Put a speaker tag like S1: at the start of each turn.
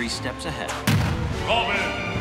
S1: three steps ahead.
S2: Robin!